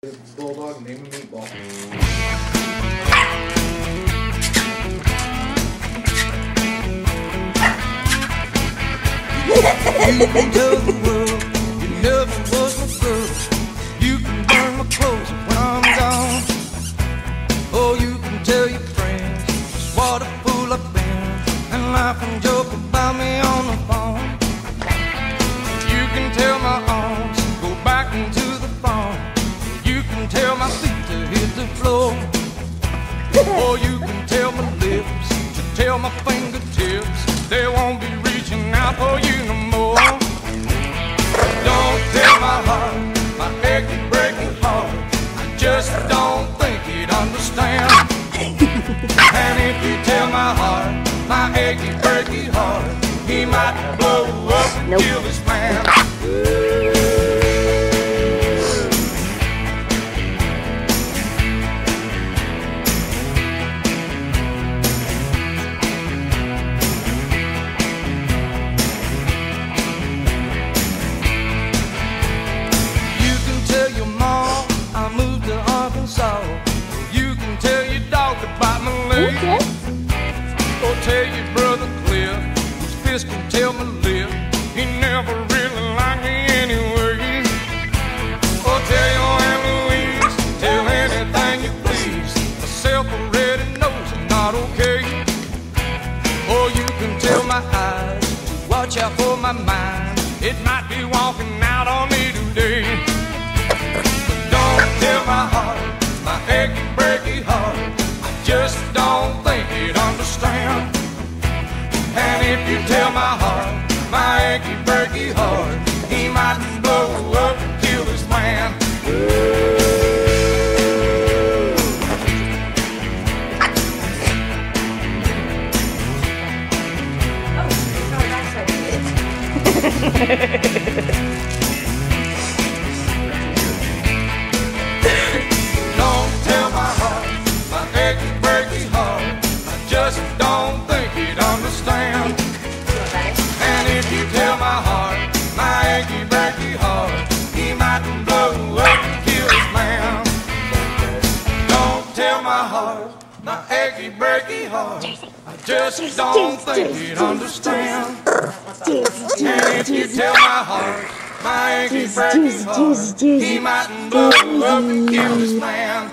bulldog named Meatball. You can tell the world can tell my feet to hit the floor. Or you can tell my lips to tell my fingertips they won't be reaching out for you no more. Don't tell my heart, my achy breaking heart. I just don't think he'd understand. and if you tell my heart, my achy breaky heart, he might blow up and Nope. kill his man. Fist can tell my lip. He never really liked me anyway. Or tell your Aunt Louise, tell anything you please. Myself already knows I'm not okay. Or you can tell my eyes watch out for my mind. It might be walking out on me today. But don't tell my heart, my achy breaky my heart, my achy breaky heart, he might blow up and kill this man. Don't tell my heart, my achy breaky heart. I just don't think he'd understand. Tell my heart, my achy breaky heart, he might blow up and kill his man. Don't tell my heart, my achy breaky heart. I just don't think he'd understand. And if you tell my heart, my achy breaky heart, he might blow up and kill this man.